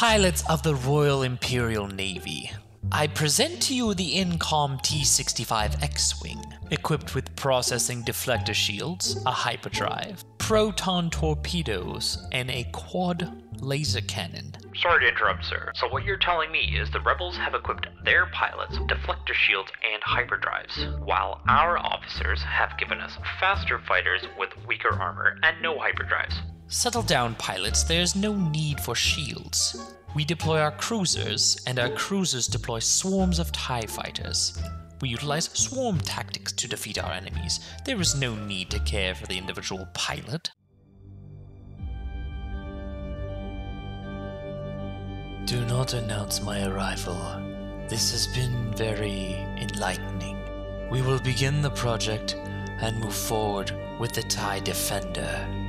Pilots of the Royal Imperial Navy, I present to you the Incom T 65 X Wing, equipped with processing deflector shields, a hyperdrive, proton torpedoes, and a quad laser cannon. Sorry to interrupt, sir. So, what you're telling me is the rebels have equipped their pilots with deflector shields and hyperdrives, while our officers have given us faster fighters with weaker armor and no hyperdrives. Settle down, pilots, there's no need for shields. We deploy our cruisers, and our cruisers deploy swarms of TIE fighters. We utilize swarm tactics to defeat our enemies. There is no need to care for the individual pilot. Do not announce my arrival. This has been very enlightening. We will begin the project and move forward with the TIE Defender.